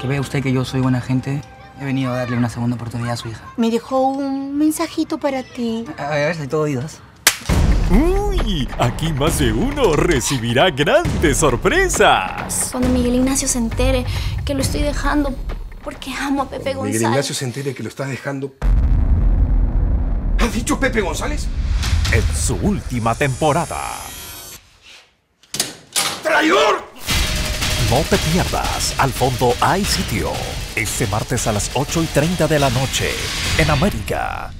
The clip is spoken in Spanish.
Porque ve usted que yo soy buena gente. He venido a darle una segunda oportunidad a su hija. Me dejó un mensajito para ti. A ver, estoy todo oídos. Uy, aquí más de uno recibirá grandes sorpresas. Cuando Miguel Ignacio se entere que lo estoy dejando porque amo a Pepe Miguel González. Ignacio se entere que lo estás dejando. ¿Has dicho Pepe González? En su última temporada. ¡Traidor! No te pierdas, al fondo hay sitio. Este martes a las 8 y 30 de la noche, en América.